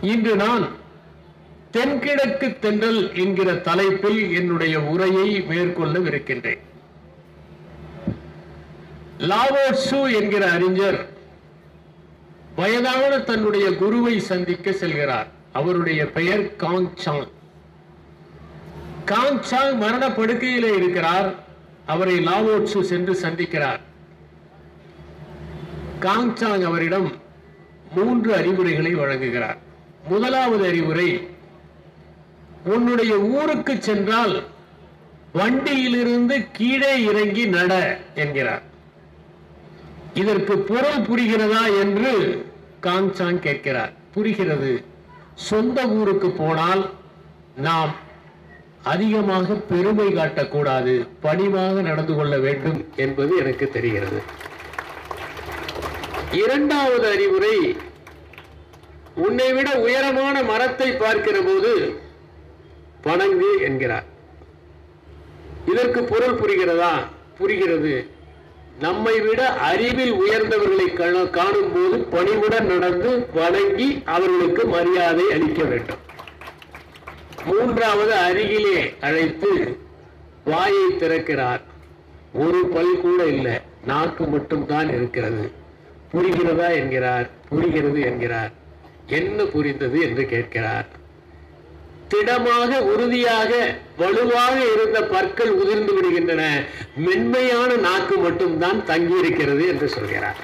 இன்று நான் தென்கிழக்கு தென்றல் என்கிற தலைப்பில் என்னுடைய உரையை மேற்கொள்ளவிருக்கின்றேன். லாவோட்சு என்கிற அறிஞர் வயதான தன்னுடைய குருவை சந்திக்க செல்கிறார். அவருடைய பெயர் காங் சாங். காங் சாங் மரண படுக்கையிலே இருக்கிறார். அவரை லாவோட்சு சென்று சந்திக்கிறார். காங் சாங் அவரிடம் மூன்று அறிவுரைகளை வழங்குகிறார். முதலாவது அறிவுரை உன்னுடைய ஊருக்கு சென்றால் வண்டியிலிருந்து கீழே இறங்கி நட என்கிறார். இதற்கு பொருள் புரிகிறதா என்று காங்சாங் கேட்கிறார். புரிகிறது. சொந்த ஊருக்கு போனால் நாம் அதிகமாக பெருமை காட்டக்கூடாது பணிவாக நடந்து கொள்ள வேண்டும் என்பது எனக்கு தெரிகிறது. இரண்டாவது அறிவுரை உன்னை விட உயரமான மரத்தை பார்க்கிற போது வணங்கு என்கிறார். இதற்கு பொருள் புரிகிறதா? புரிகிறது. நம்மை விட அறிவில் உயர்ந்தவர்களை காண- காணும் போது பணிவுடன் நடந்து வணங்கி அவர்களுக்கு மரியாதை அளிக்க வேண்டும். மூன்றாவது அருகிலே அழைத்து வாயை திறக்கிறார். ஒரு பல் கூட இல்லை. நாக்கு மட்டும் தான் இருக்கிறது. புரிகிறதா என்கிறார். புரிகிறது என்கிறார். என்ன புரிந்தது என்று கேட்கிறார். திடமாக உறுதியாக வலுவாக இருந்த பற்கள் உதிர்ந்து விடுகின்றன. மென்மையான நாக்கு மட்டும்தான் தங்கியிருக்கிறது என்று சொல்கிறார்.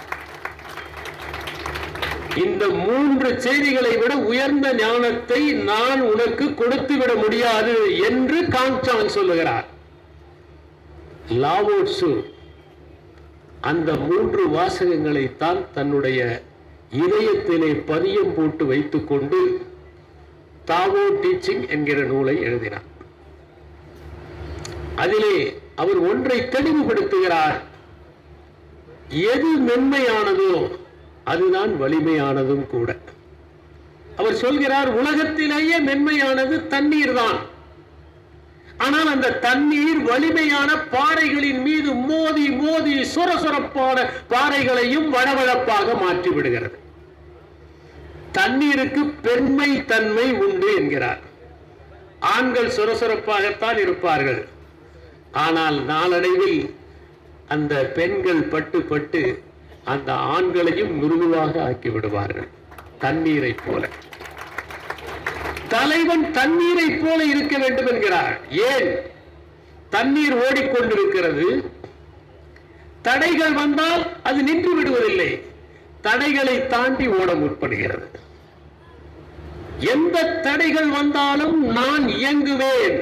இந்த மூன்று செய்திகளை விட உயர்ந்த ஞானத்தை நான் உனக்கு கொடுத்து விட முடியாது என்று காங்சான் சொல்லுகிறார். லாவோட்சு அந்த மூன்று வாசகங்களைத்தான் தன்னுடைய இதயத்திலே பதியம் போட்டு வைத்துக்கொண்டு தாவோ டீச்சிங் என்கிற நூலை எழுதினார். அதிலே அவர் ஒன்றை தெளிவுபடுத்துகிறார். எது மென்மையானதோ அதுதான் வலிமையானதும் கூட. அவர் சொல்கிறார் உலகத்திலேயே மென்மையானது தண்ணீர் தான். ஆனால் அந்த தண்ணீர் வலிமையான பாறைகளின் மீது மோதி மோதி சொரசொரப்பான பாறைகளையும் வடவழப்பாக மாற்றி விடுகிறது தண்ணீருக்கு பெண்மை தன்மை உண்டு என்கிறார். ஆண்கள் சொரசொரப்பாகத்தான் இருப்பார்கள். ஆனால் நாளடைவில் அந்த பெண்கள் பட்டு பட்டு அந்த ஆண்களையும் மிருதுவாக ஆக்கி விடுவார்கள் தண்ணீரை போல. தலைவன் தண்ணீரை போல இருக்க வேண்டும் என்கிறார். ஏன்? தண்ணீர் ஓடிக்கொண்டிருக்கிறது. தடைகள் வந்தால் அது நின்று விடுவதில்லை. தடைகளை தாண்டி ஓட முற்படுகிறது. எந்த தடைகள் வந்தாலும் நான் இயங்குவேன்.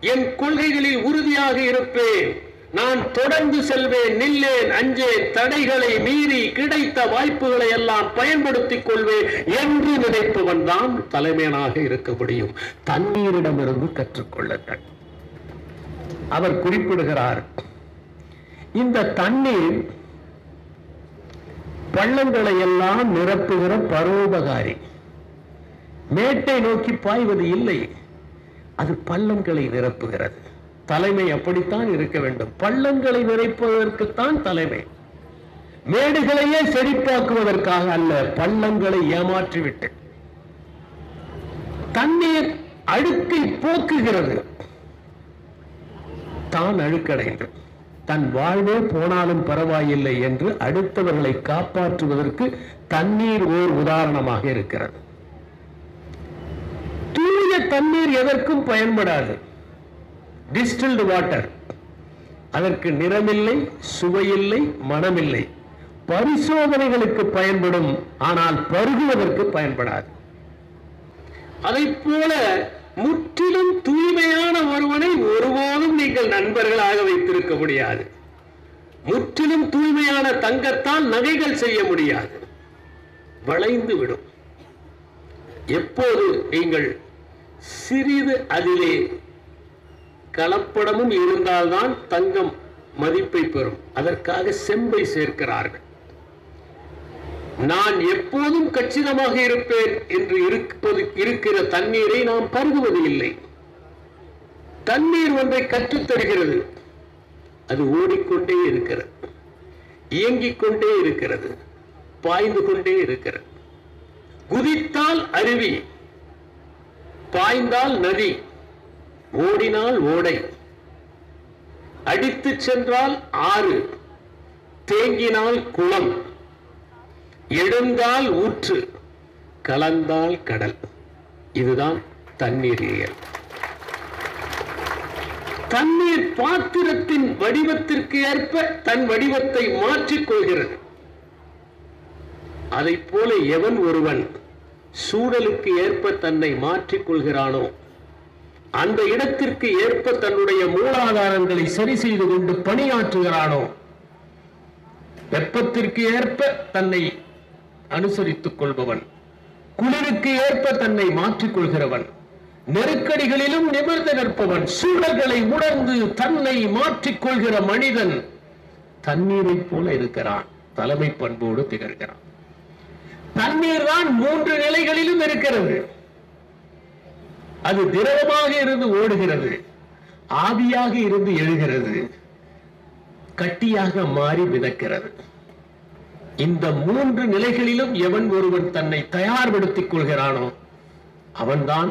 என் கொள்கைகளில் உறுதியாக இருப்பேன். நான் தொடர்ந்து செல்வேன் நில்லேன் அஞ்சேன். தடைகளை மீறி கிடைத்த வாய்ப்புகளை எல்லாம் பயன்படுத்திக் கொள்வேன் என்று நினைப்பவன் தான் தலைமையனாக இருக்க முடியும். தண்ணீரிடமிருந்து கற்றுக்கொள்ளுங்கள். அவர் குறிப்பிடுகிறார் இந்த தண்ணீர் பள்ளங்களை எல்லாம் நிரப்புகிற பரோபகாரி. மேட்டை நோக்கி பாய்வது இல்லை. அது பள்ளங்களை நிரப்புகிறது. தலைமை அப்படித்தான் இருக்க வேண்டும். பள்ளங்களை நிறைப்பதற்குத்தான் தலைமை. மேடுகளையே செழிப்பாக்குவதற்காக அல்ல பள்ளங்களை ஏமாற்றிவிட்டு. தண்ணீர் அழுக்கை போக்குகிறது. தான் அழுக்கடைந்தது தன் வாழ்வே போனாலும் பரவாயில்லை என்று அடுத்தவர்களை காப்பாற்றுவதற்கு தண்ணீர் ஓர் உதாரணமாக இருக்கிறது. தூய தண்ணீர் எதற்கும் பயன்படாது. டிஸ்டில்டு வாட்டர் அதற்கு நிறமில்லை சுவையில்லை மனமில்லை. பரிசோதனைகளுக்கு பயன்படும் ஆனால் பருகுவதற்கு பயன்படாது. அதை போல முற்றிலும் தூய்மையான ஒருவனை ஒருபோதும் நீங்கள் நண்பர்களாக வைத்திருக்க முடியாது. முற்றிலும் தூய்மையான தங்கத்தால் நகைகள் செய்ய முடியாது. வளைந்து விடும். எப்போது நீங்கள் சிறிது அதிலே கலப்படமும் இருந்தால்தான் தங்கம் மதிப்பை பெறும். அதற்காக செம்பை சேர்க்கிறார்கள். நான் எப்போதும் கச்சிதமாக இருப்பேன் என்று இருப்பது இருக்கிற தண்ணீரை நாம் பருகுவது இல்லை தண்ணீர் ஒன்றை கற்றுத் தருகிறது. அது ஓடிக்கொண்டே இருக்கிறது. இயங்கிக் கொண்டே இருக்கிறது. பாய்ந்து கொண்டே இருக்கிறது. குதித்தால் அருவி பாய்ந்தால் நதி ஓடினால் ஓடை. அடித்துச் சென்றால் ஆறு தேங்கினால் குளம். எழுந்தால் ஊற்று கலந்தால் கடல். இதுதான் தண்ணீரியல் தண்ணீர் பாத்திரத்தின் வடிவத்திற்கு ஏற்ப தன் வடிவத்தை மாற்றிக் கொள்கிறது. போல எவன் ஒருவன் சூழலுக்கு ஏற்ப தன்னை மாற்றிக் கொள்கிறானோ அந்த இடத்திற்கு ஏற்ப தன்னுடைய மூலாதாரங்களை சரி செய்து கொண்டு பணியாற்றுகிறானோ வெப்பத்திற்கு ஏற்ப தன்னை அனுசரித்துக் கொள்பவன் குளிருக்கு ஏற்ப தன்னை மாற்றிக் கொள்கிறவன் நெருக்கடிகளிலும் நிமிர்ந்து நிற்பவன். சூழல்களை உணர்ந்து தன்னை மாற்றிக் கொள்கிற மனிதன் தண்ணீரைப் போல இருக்கிறான். தலைமை பண்போடு திகழ்கிறான். தண்ணீர் தான் மூன்று நிலைகளிலும் இருக்கிறது. அது திரவமாக இருந்து ஓடுகிறது. ஆவியாக இருந்து எழுகிறது. கட்டியாக மாறி மிதக்கிறது. இந்த மூன்று நிலைகளிலும் எவன் ஒருவன் தன்னை தயார்படுத்திக் கொள்கிறானோ அவன்தான்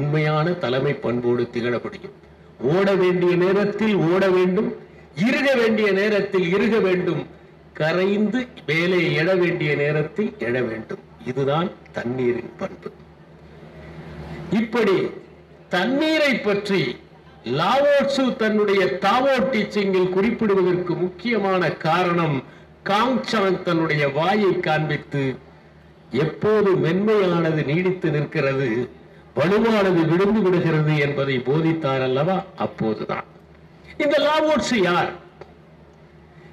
உண்மையான தலைமை பண்போடு திகழ முடியும். ஓட வேண்டிய நேரத்தில் ஓட வேண்டும் இருக வேண்டிய நேரத்தில் இருக வேண்டும் கரைந்து மேலே எழ வேண்டிய நேரத்தில் எழ வேண்டும். இதுதான் தண்ணீரின் பண்பு. இப்படி தண்ணீரை பற்றி லாவோட்சு தன்னுடைய தாவோ டீச்சிங்கில் குறிப்பிடுவதற்கு முக்கியமான காரணம் காஞ்சவன் தன்னுடைய வாயை காண்பித்து எப்போது மென்மையானது நீடித்து நிற்கிறது வலுவானது விழுந்து விடுகிறது என்பதை போதித்தார் அல்லவா? அப்போதுதான். இந்த லாவோட்சு யார்?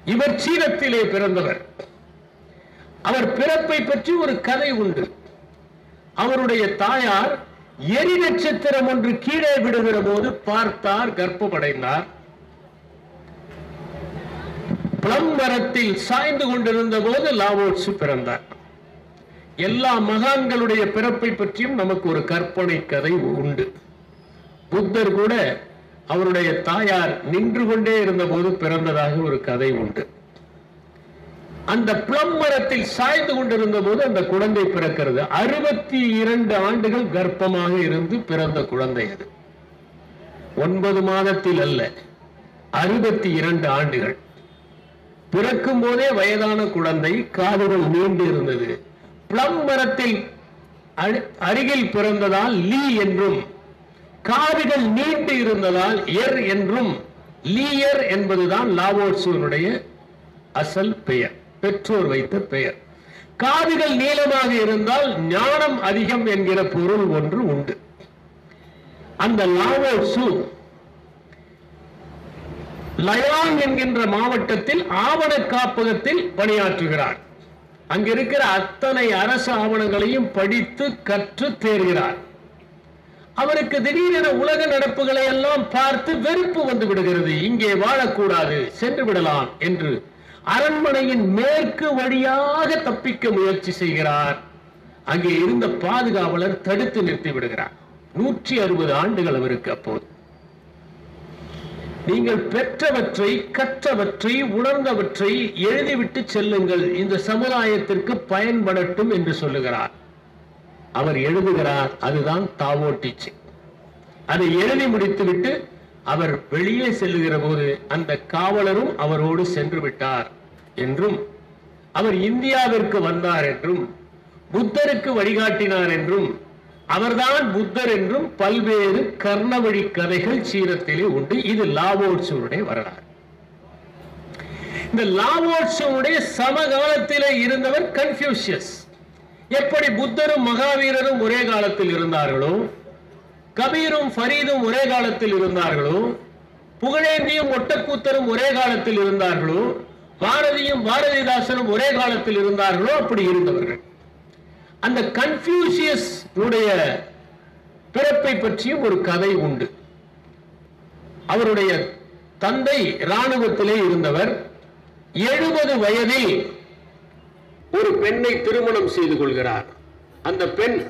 இவர் சீனத்திலே பிறந்தவர். அவர் பிறப்பை பற்றி ஒரு கதை உண்டு. அவருடைய தாயார் எரி நட்சத்திரம் ஒன்று கீழே விடுகிற போது பார்த்தார் கர்ப்பமடைந்தார். பிளம்பரத்தில் சாய்ந்து கொண்டிருந்த போது லாவோட்சு பிறந்தார். எல்லா மகான்களுடைய பிறப்பை பற்றியும் நமக்கு ஒரு கற்பனை கதை உண்டு. புத்தர் கூட அவருடைய தாயார் நின்று கொண்டே இருந்தபோது பிறந்ததாக ஒரு கதை உண்டு. அந்த பிளம்பரத்தில் சாய்ந்து கொண்டிருந்த போது அந்த குழந்தை பிறக்கிறது. அறுபத்தி இரண்டு ஆண்டுகள் கர்ப்பமாக இருந்து பிறந்த குழந்தை அது. ஒன்பது மாதத்தில் அல்ல அறுபத்தி இரண்டு ஆண்டுகள். பிறக்கும் போதே வயதான குழந்தை காதுகள் நீண்டு இருந்தது. பிளம் மரத்தில் அருகில் பிறந்ததால் லீ என்றும் காதுகள் நீண்டு இருந்ததால் எர் என்றும் லீயர் என்பதுதான் லாவோட்சுவனுடைய அசல் பெயர் பெற்றோர் வைத்த பெயர். காதுகள் நீளமாக இருந்தால் ஞானம் அதிகம் என்கிற பொருள் ஒன்று உண்டு. அந்த லாவோட்சு லயாங் என்கின்ற மாவட்டத்தில் ஆவண காப்பகத்தில் பணியாற்றுகிறார். அங்கிருக்கிற அத்தனை அரசு ஆவணங்களையும் படித்து கற்று தேர்கிறார். அவருக்கு திடீரென உலக நடப்புகளை எல்லாம் பார்த்து வெறுப்பு வந்து விடுகிறது. இங்கே வாழக்கூடாது சென்று விடலாம் என்று அரண்மனையின் மேற்கு வழியாக தப்பிக்க முயற்சி செய்கிறார். அங்கே இருந்த பாதுகாவலர் தடுத்து நிறுத்தி விடுகிறார். நூற்றி அறுபது ஆண்டுகள் அவருக்கு அப்போது. நீங்கள் பெற்றவற்றை கற்றவற்றை உணர்ந்தவற்றை எழுதிவிட்டு செல்லுங்கள். இந்த சமுதாயத்திற்கு பயன்படட்டும் என்று சொல்லுகிறார். அவர் எழுதுகிறார் அதுதான் தாவோ டீச்சிங் அதை எழுதி முடித்துவிட்டு அவர் வெளியே செல்லுகிற போது அந்த காவலரும் அவரோடு சென்று விட்டார் என்றும் அவர் இந்தியாவிற்கு வந்தார் என்றும் புத்தருக்கு வழிகாட்டினார் என்றும் அவர்தான் புத்தர் என்றும் பல்வேறு கர்ணவழி கதைகள் சீனத்திலே உண்டு. இது லாவோட்சுடைய வரலாறு. இந்த லாவோட்சுடைய சமகாலத்திலே இருந்தவர் கன்ஃபியூஷியஸ். எப்படி புத்தரும் மகாவீரரும் ஒரே காலத்தில் இருந்தார்களோ கபீரும் ஃபரீதும் ஒரே காலத்தில் இருந்தார்களோ புகழேந்தியும் ஒட்டக்கூத்தரும் ஒரே காலத்தில் இருந்தார்களோ பாரதியும் பாரதிதாசனும் ஒரே காலத்தில் இருந்தார்களோ அப்படி இருந்தவர்கள். அந்த கன்ஃபியூசியஸ் உடைய பிறப்பை பற்றியும் ஒரு கதை உண்டு. அவருடைய தந்தை இராணுவத்திலே இருந்தவர். எழுபது வயதில் ஒரு பெண்ணை திருமணம் செய்து கொள்கிறார். அந்த பெண்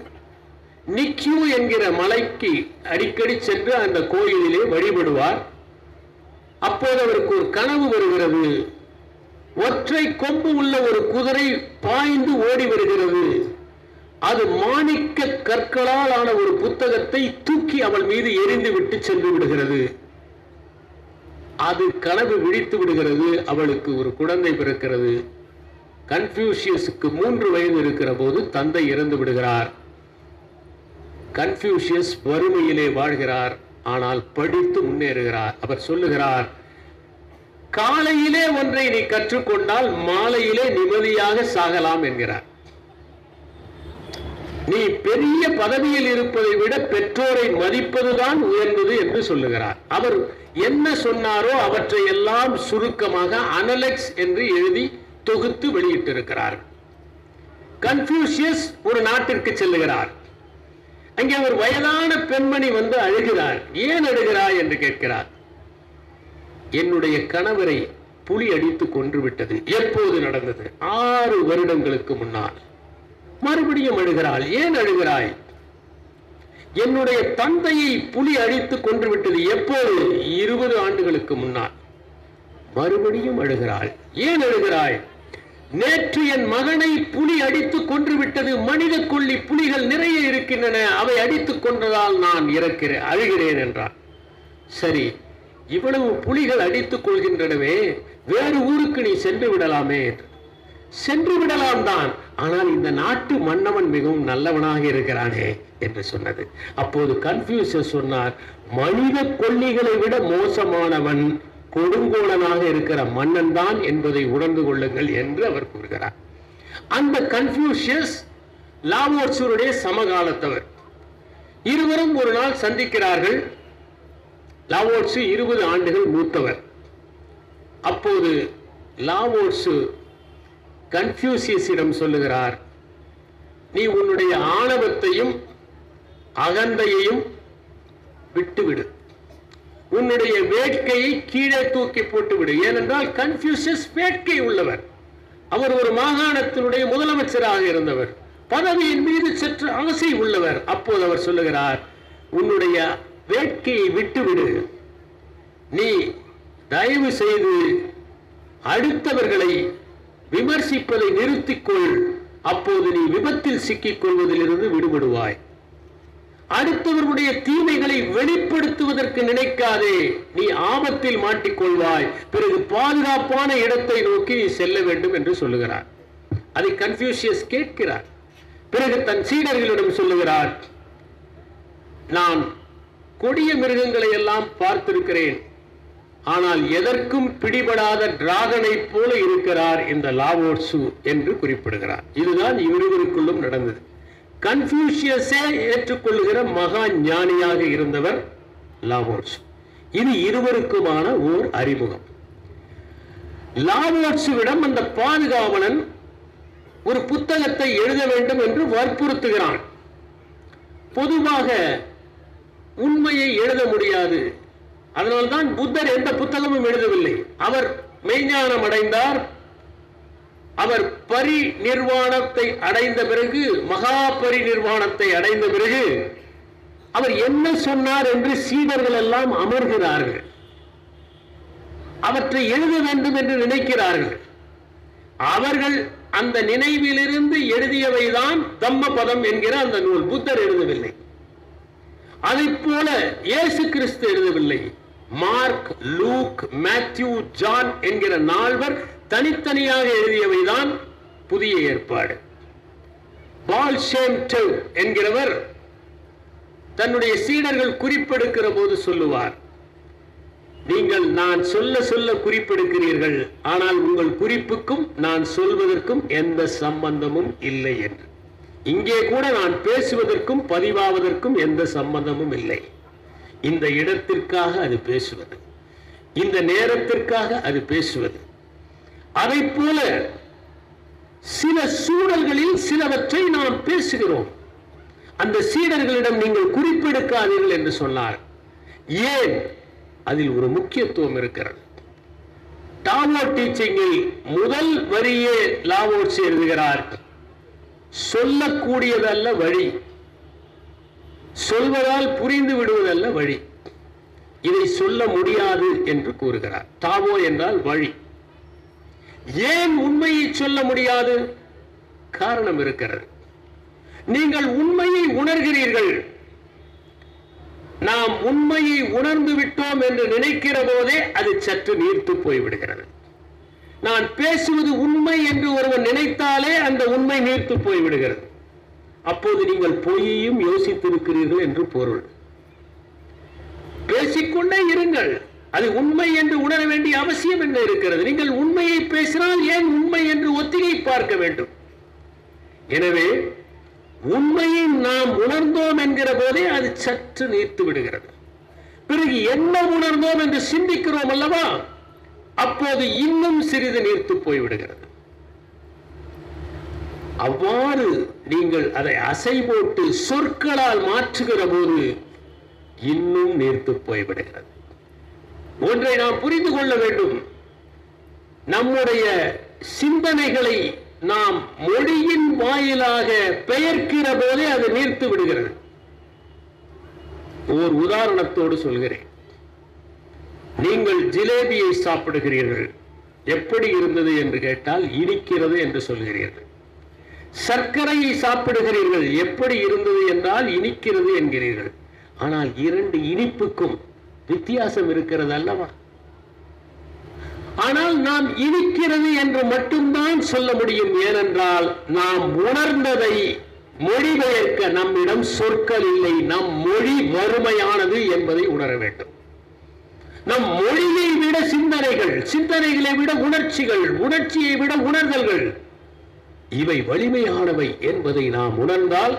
நிக்யூ என்கிற மலைக்கு அடிக்கடி சென்று அந்த கோயிலிலே வழிபடுவார். அப்போது அவருக்கு ஒரு கனவு வருகிறது. ஒற்றை கொம்பு உள்ள ஒரு குதிரை பாய்ந்து ஓடி வருகிறது. அது மாணிக்க கற்களால் ஆன ஒரு புத்தகத்தை தூக்கி அவள் மீது எரிந்து விட்டு சென்று விடுகிறது. அது கனவு விழித்து விடுகிறது. அவளுக்கு ஒரு குழந்தை பிறக்கிறது. கன்ஃபியூஷியஸுக்கு மூன்று வயது இருக்கிற போது தந்தை இறந்து விடுகிறார். கன்ஃபியூஷியஸ் வறுமையிலே வாழ்கிறார். ஆனால் படித்து முன்னேறுகிறார். அவர் சொல்லுகிறார் காலையிலே ஒன்றை நீ கற்றுக்கொண்டால் மாலையிலே நிம்மதியாக சாகலாம் என்கிறார். நீ பெரிய பதவியில் இருப்பதை விட பெற்றோரை மதிப்பதுதான் உயர்ந்தது என்று சொல்லுகிறார். அவர் என்ன சொன்னாரோ அவற்றை எல்லாம் சுருக்கமாக அனலெக்ஸ் என்று எழுதி தொகுத்து வெளியிட்டிருக்கிறார். கன்ஃபியூஷியஸ் ஒரு நாட்டிற்கு செல்லுகிறார். அங்கே ஒரு வயதான பெண்மணி வந்து அழுகிறார். ஏன் அழுகிறாய்? என்று கேட்கிறார். என்னுடைய கணவரை புலி அடித்து கொன்று விட்டது. எப்போது நடந்தது? ஆறு வருடங்களுக்கு முன்னால். மறுபடியும் அழுகிறாள். ஏன் அழுகிறாய்? என்னுடைய தந்தையை புலி அடித்து கொன்று விட்டது எப்போது? இருபது ஆண்டுகளுக்கு முன்னால். மறுபடியும் அழுகிறாள். ஏன் அழுகிறாய்? நேற்று என் மகனை புலி அடித்து கொன்று விட்டது மனித கொல்லி புலிகள் நிறைய இருக்கின்றன. அவை அடித்துக் கொன்றதால் நான் இறக்கிறேன் அழுகிறேன் என்றார் சரி இவ்வளவு புலிகள் அடித்துக் கொள்கின்றனவே வேறு ஊருக்கு நீ சென்று விடலாமே என்று. சென்று விடலாம் தான். ஆனால் இந்த நாட்டு மன்னவன் மிகவும் நல்லவனாக இருக்கிறானே என்று சொன்னது. அப்போது கன்ஃபியூசர் சொன்னார் மனித கொல்லிகளை விட மோசமானவன் கொடுங்கோலனாக இருக்கிற மன்னன் தான் என்பதை உணர்ந்து கொள்ளுங்கள் என்று அவர் கூறுகிறார். அந்த கன்ஃபியூஷியஸ் லாவோர்சூருடைய சமகாலத்தவர். இருவரும் ஒரு நாள் சந்திக்கிறார்கள். லாவோட்சு இருபது ஆண்டுகள் மூத்தவர். அப்போது லாவோட்ஸு கன்ஃபியூசியஸிடம் சொல்லுகிறார் நீ உன்னுடைய ஆணவத்தையும் அகந்தையையும் விட்டுவிடு. உன்னுடைய வேட்கையை கீழே தூக்கி போட்டுவிடு. ஏனென்றால் கன்ஃபியூசியஸ் வேட்கை உள்ளவர். அவர் ஒரு மாகாணத்தினுடைய முதலமைச்சராக இருந்தவர். பதவியின் மீது சற்று ஆசை உள்ளவர். அப்போது அவர் சொல்லுகிறார் உன்னுடைய வேட்கையை விட்டுவிடு. நீ தயவு செய்து அடுத்தவர்களை விமர்சிப்பதை நிறுத்திக்கொள். அப்போது நீ விபத்தில் சிக்கிக் கொள்வதிலிருந்து விடுபடுவாய். அடுத்தவர்களுடைய தீமைகளை வெளிப்படுத்துவதற்கு நினைக்காதே. நீ ஆபத்தில் மாட்டிக்கொள்வாய். பிறகு பாதுகாப்பான இடத்தை நோக்கி நீ செல்ல வேண்டும் என்று சொல்லுகிறார். அதை கன்ஃபியூஷியஸ் கேட்கிறார். பிறகு தன் சீடர்களிடம் சொல்லுகிறார் நான் கொடிய மிருகங்களை எல்லாம் பார்த்திருக்கிறேன். ஆனால் எதற்கும் பிடிபடாத டிராகனை போல இருக்கிறார் இந்த லாவோட்சு என்று குறிப்பிடுகிறார். இதுதான் இவருவருக்குள்ளும் நடந்தது. கன்ஃபியூஷியஸே ஏற்றுக்கொள்ளுகிற மகா ஞானியாக இருந்தவர் லாவோட்சு. இது இருவருக்குமான ஓர் அறிமுகம். லாவோட்சுவிடம் அந்த பாதுகாவலன் ஒரு புத்தகத்தை எழுத வேண்டும் என்று வற்புறுத்துகிறான். பொதுவாக உண்மையை எழுத முடியாது. அதனால்தான் புத்தர் எந்த புத்தகமும் எழுதவில்லை. அவர் மெய்ஞானம் அடைந்தார் அவர் பரி நிர்வாணத்தை அடைந்த பிறகு மகா பரி நிர்வாணத்தை அடைந்த பிறகு அவர் என்ன சொன்னார் என்று சீடர்கள் எல்லாம் அமர்கிறார்கள். அவற்றை எழுத வேண்டும் என்று நினைக்கிறார்கள். அவர்கள் அந்த நினைவிலிருந்து எழுதியவைதான் தம்ம பதம் என்கிற அந்த நூல். புத்தர் எழுதவில்லை. அதைப் போல இயேசு கிறிஸ்து எழுதவில்லை. மார்க் லூக் மேத்யூ ஜான் என்கிற நால்வர் தனித்தனியாக எழுதியவைதான் புதிய ஏற்பாடு. பால் ஷேம் டெவ் என்கிறவர் தன்னுடைய சீடர்கள் குறிப்பெடுக்கிற போது சொல்லுவார் நீங்கள் நான் சொல்ல சொல்ல குறிப்பெடுக்கிறீர்கள் ஆனால் உங்கள் குறிப்புக்கும் நான் சொல்வதற்கும் எந்த சம்பந்தமும் இல்லை என்று. இங்கே கூட நான் பேசுவதற்கும் பதிவாவதற்கும் எந்த சம்பந்தமும் இல்லை. இந்த இடத்திற்காக அது பேசுவது. இந்த நேரத்திற்காக அது பேசுவது. அதை போல சில சூழல்களில் சிலவற்றை நாம் பேசுகிறோம். அந்த சீடர்களிடம் நீங்கள் குறிப்பெடுக்காதீர்கள் என்று சொன்னார். ஏன்? அதில் ஒரு முக்கியத்துவம் இருக்கிறது. டாவோ டீச்சிங்கில் முதல் வரியே லாவோட்ஸ் எழுதுகிறார் சொல்லக்கூடியதல்ல வழி. சொல்வதால் புரிந்து விடுவதல்ல வழி. இதை சொல்ல முடியாது என்று கூறுகிறார். தாவோ என்றால் வழி. ஏன் உண்மையை சொல்ல முடியாது? காரணம் இருக்கிறது. நீங்கள் உண்மையை உணர்கிறீர்கள். நாம் உண்மையை உணர்ந்து விட்டோம் என்று நினைக்கிற போதே அது சற்று நீர்த்து போய்விடுகிறது. நான் பேசுவது உண்மை என்று ஒருவன் நினைத்தாலே அந்த உண்மை நீர்த்து போய்விடுகிறது. அப்போது நீங்கள் பொய்யையும் யோசித்திருக்கிறீர்கள் என்று பொருள். பேசிக்கொண்டே இருங்கள். அது உண்மை என்று உணர வேண்டிய அவசியம் என்ன இருக்கிறது? நீங்கள் உண்மையை பேசினால் ஏன் உண்மை என்று ஒத்திகை பார்க்க வேண்டும்? எனவே உண்மையை நாம் உணர்ந்தோம் என்கிற போதே அது சற்று நீர்த்து விடுகிறது. பிறகு என்ன உணர்ந்தோம் என்று சிந்திக்கிறோம் அல்லவா? அப்போது இன்னும் சிறிது நீர்த்து போய்விடுகிறது. அவ்வாறு நீங்கள் அதை அசை போட்டு சொற்களால் மாற்றுகிற போது இன்னும் நீர்த்து போய்விடுகிறது. ஒன்றை நாம் புரிந்து கொள்ள வேண்டும். நம்முடைய சிந்தனைகளை நாம் மொழியின் வாயிலாக பெயர்க்கிற போதே அது நீர்த்து விடுகிறது. ஓர் உதாரணத்தோடு சொல்கிறேன். நீங்கள் ஜிலேபியை சாப்பிடுகிறீர்கள். எப்படி இருந்தது என்று கேட்டால் இனிக்கிறது என்று சொல்கிறீர்கள். சர்க்கரையை சாப்பிடுகிறீர்கள். எப்படி இருந்தது என்றால் இனிக்கிறது என்கிறீர்கள். ஆனால் இரண்டு இனிப்புக்கும் வித்தியாசம் இருக்கிறது அல்லவா? ஆனால் நாம் இனிக்கிறது என்று மட்டும்தான் சொல்ல முடியும். ஏனென்றால் நாம் உணர்ந்ததை மொழிபெயர்க்க நம்மிடம் சொற்கள் இல்லை. நம் மொழி வறுமையானது என்பதை உணர வேண்டும். நம் மொழியை விட சிந்தனைகள் சிந்தனைகளை விட உணர்ச்சிகள் உணர்ச்சியை விட உணர்தல்கள் இவை வலிமையானவை என்பதை நாம் உணர்ந்தால்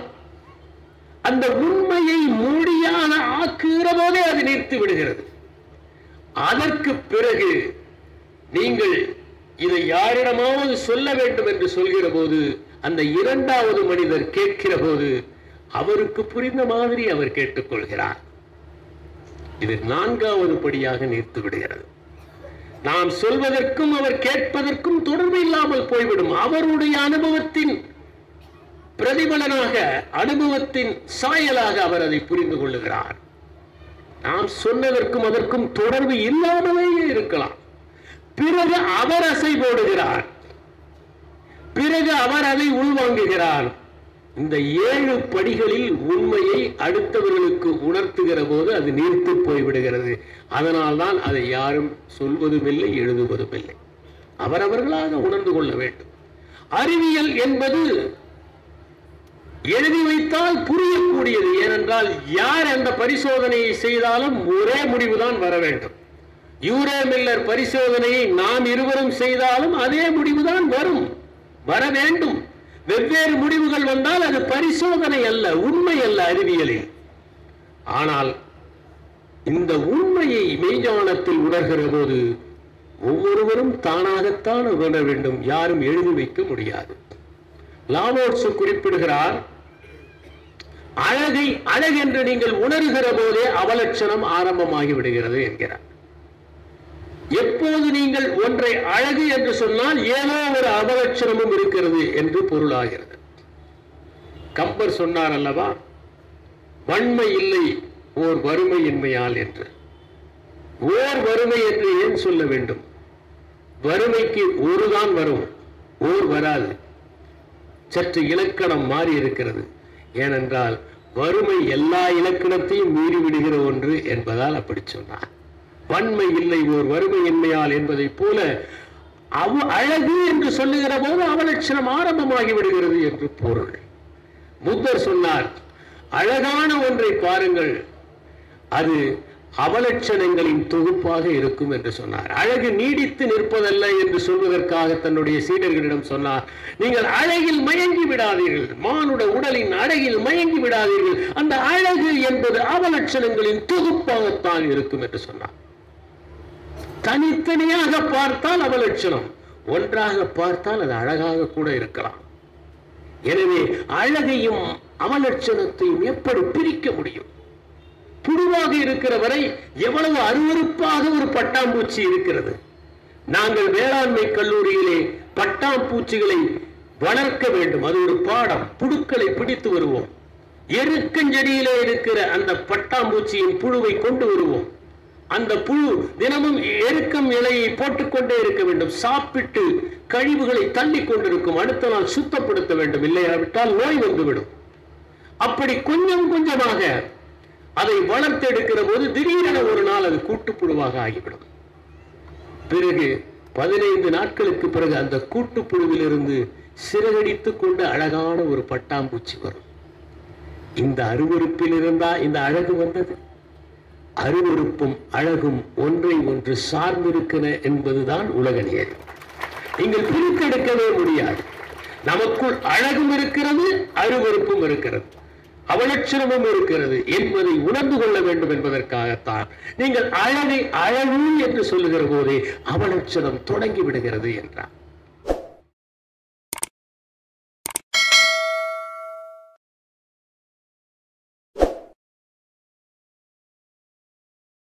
அந்த உண்மையை மூடியான ஆக்குகிற போதே அது நிறுத்தி விடுகிறது. அதற்கு பிறகு நீங்கள் இதை யாரிடமாவது சொல்ல வேண்டும் என்று சொல்கிற போது அந்த இரண்டாவது மனிதர் கேட்கிற போது அவருக்கு புரிந்த மாதிரி அவர் கேட்டுக்கொள்கிறார். இது நான்காவது படியாக நிறுத்து விடுகிறது. நாம் சொல்வதற்கும் அவர் கேட்பதற்கும் தொடர்பு இல்லாமல் போய்விடும். அவருடைய அனுபவத்தின் பிரதிபலனாக அனுபவத்தின் சாயலாக அவர் அதை புரிந்து கொள்ளுகிறார். நாம் சொன்னதற்கும் அதற்கும் தொடர்பு இல்லாமலேயே இருக்கலாம். பிறகு அவர் அசை போடுகிறார் பிறகு அவர் அதை உள்வாங்குகிறார். இந்த ஏழு படிகளில் உண்மையை அடுத்தவர்களுக்கு உணர்த்துகிற போது அது நீர்த்து போய்விடுகிறது. அதனால்தான் அதை யாரும் சொல்வதும் இல்லை எழுதுவதும் இல்லை அவரவர்களாக உணர்ந்து கொள்ள வேண்டும். அறிவியல் என்பது எழுதி வைத்தால் புரியக்கூடியது. ஏனென்றால் யார் அந்த பரிசோதனையை செய்தாலும் ஒரே முடிவுதான் வர வேண்டும். யூரே மில்லர் பரிசோதனையை நாம் இருவரும் செய்தாலும் அதே முடிவுதான் வரும். வர வேண்டும். வெவ்வேறு முடிவுகள் வந்தால் அது பரிசோதனை அல்ல உண்மை அல்ல அறிவியலில் ஆனால் இந்த உண்மையை மெய்ஞானத்தில் உணர்கிற போது ஒவ்வொருவரும் தானாகத்தான் உணர வேண்டும் யாரும் எழுதி வைக்க முடியாது. லாவோட்ஸ் குறிப்பிடுகிறார் அழகை அழகென்று நீங்கள் உணர்கிற போதே அவலட்சணம் ஆரம்பமாகி விடுகிறது என்கிறார். எப்போது நீங்கள் ஒன்றை அழகு என்று சொன்னால் ஏதோ ஒரு அவலட்சணமும் இருக்கிறது என்று பொருளாகிறது. கம்பர் சொன்னார் அல்லவா? வன்மை இல்லை ஓர் வறுமையின்மையால் என்று. ஓர் வறுமை என்று ஏன் சொல்ல வேண்டும்? வறுமைக்கு ஒருதான் வரும் ஓர் வராது. சற்று இலக்கணம் மாறி இருக்கிறது. ஏனென்றால் வறுமை எல்லா இலக்கணத்தையும் மீறிவிடுகிற ஒன்று என்பதால் அப்படி சொன்னார். வன்மை இல்லை ஓர் வறுமையின்மையால் என்பதைப் போல அவ அழகு என்று சொல்லுகிற போது அவலட்சணம் ஆரம்பமாகி விடுகிறது என்று பொருள். புத்தர் சொன்னார் அழகான ஒன்றை பாருங்கள் அது அவலட்சணங்களின் தொகுப்பாக இருக்கும் என்று சொன்னார். அழகு நீடித்து நிற்பதல்ல என்று சொல்வதற்காக தன்னுடைய சீடர்களிடம் சொன்னார் நீங்கள் அழகில் மயங்கி விடாதீர்கள் மானுட உடலின் அழகில் மயங்கி விடாதீர்கள் அந்த அழகு என்பது அவலட்சணங்களின் தொகுப்பாகத்தான் இருக்கும் என்று சொன்னார். தனித்தனியாக பார்த்தால் அவலட்சணம் ஒன்றாக பார்த்தால் அது அழகாக கூட இருக்கலாம். எனவே அழகையும் அவலட்சணத்தையும் எப்படி பிரிக்க முடியும்? புழுவாக இருக்கிற வரை எவ்வளவு அருவருப்பாக ஒரு பட்டாம்பூச்சி இருக்கிறது? நாங்கள் வேளாண்மை கல்லூரியிலே பட்டாம்பூச்சிகளை வளர்க்க வேண்டும். அது ஒரு பாடம். புழுக்களை பிடித்து வருவோம். எருக்கஞ்செடியிலே இருக்கிற அந்த பட்டாம்பூச்சியின் புழுவை கொண்டு வருவோம். அந்த புழு தினமும் எருக்கம் இலையை போட்டுக்கொண்டே இருக்க வேண்டும். சாப்பிட்டு கழிவுகளை தள்ளி கொண்டிருக்கும். அடுத்த நாள் சுத்தப்படுத்த வேண்டும். இல்லையாவிட்டால் நோய் வந்துவிடும். அப்படி கொஞ்சம் கொஞ்சமாக அதை வளர்த்தெடுக்கிற போது திடீரென ஒரு நாள் அது கூட்டுப்புழுவாக ஆகிவிடும். பிறகு பதினைந்து நாட்களுக்கு பிறகு அந்த கூட்டுப்புழுவிலிருந்து சிறகடித்துக் கொண்டு அழகான ஒரு பட்டாம்பூச்சி வரும். இந்த அருவருப்பில் இருந்தா இந்த அழகு வந்தது. அருவருப்பும் அழகும் ஒன்றை ஒன்று சார்ந்திருக்கிற என்பதுதான் உலக நியதி நீங்கள் பிரித்தெடுக்கவே முடியாது. நமக்குள் அழகும் இருக்கிறது அருவறுப்பும் இருக்கிறது. அவலட்சணமும் இருக்கிறது என்பதை உணர்ந்து கொள்ள வேண்டும் என்பதற்காகத்தான் நீங்கள் அழகை அழகு என்று சொல்லுகிற போதே அவலட்சணம் தொடங்கி விடுகிறது என்றார்.